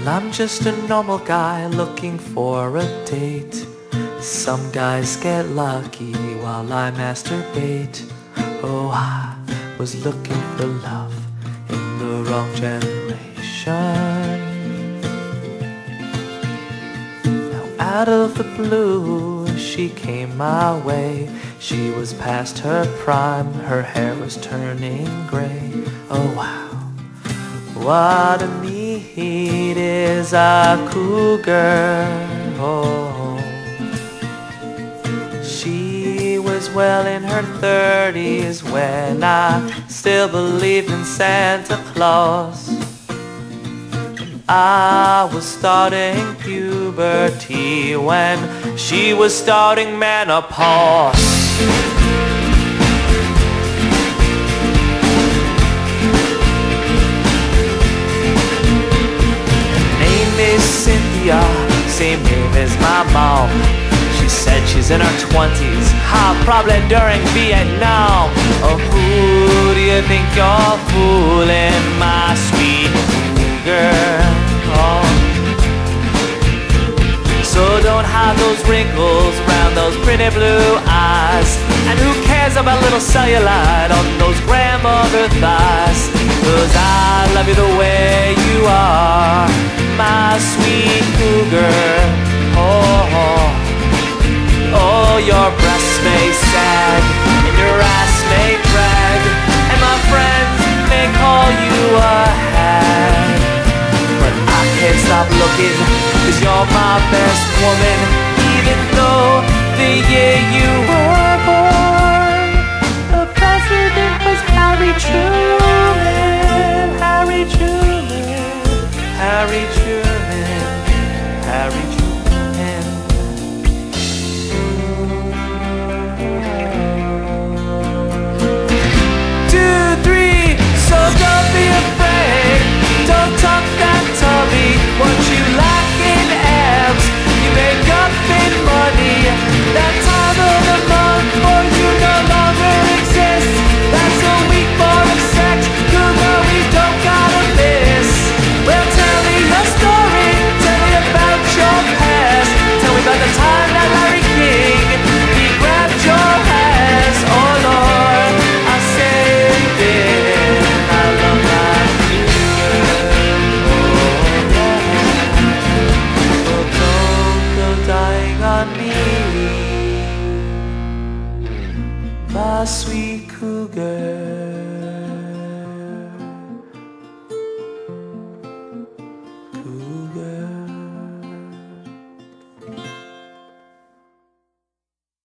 Well, I'm just a normal guy looking for a date. Some guys get lucky while I masturbate. Oh, I was looking for love in the wrong generation. Now, out of the blue, she came my way. She was past her prime, her hair was turning gray. Oh, wow. What a need is a cougar. Oh. She was well in her thirties when I still believed in Santa Claus. I was starting puberty when she was starting menopause. My mom. She said she's in her twenties, ha, probably during Vietnam. Oh, who do you think you're fooling, my sweet girl? Oh. So don't hide those wrinkles around those pretty blue eyes. And who cares about little cellulite on those grandmother thighs? Your breasts may sag, and your ass may drag, and my friends may call you a hag. But I can't stop looking, cause you're my best woman, even though the year you were 혹시 그게 그